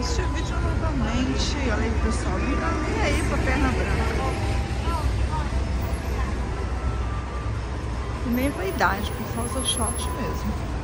Este vídeo novamente. Olha aí, pessoal. Não tá nem aí pra perna branca. E nem vaidade, por falta short mesmo.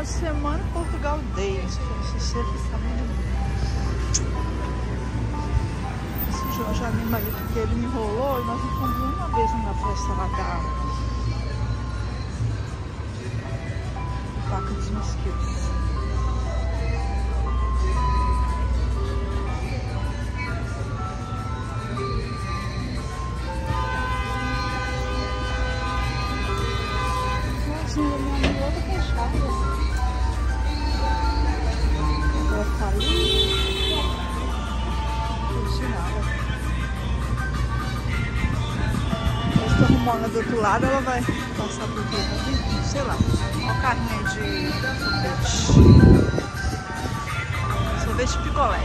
Final de semana, Portugal Day. Você sempre sabendo. Esse João já me ele me enrolou e nós encontramos uma vez na festa lá da Vaca dos Mosquitos. Arrumando do outro lado, ela vai passar por aqui, sei lá. Uma carrinha de sorvete. Sorvete picolé.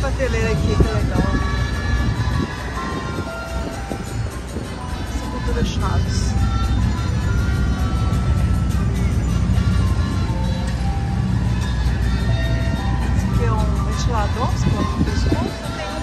Prateleira aqui você coloca no pescoço. Tem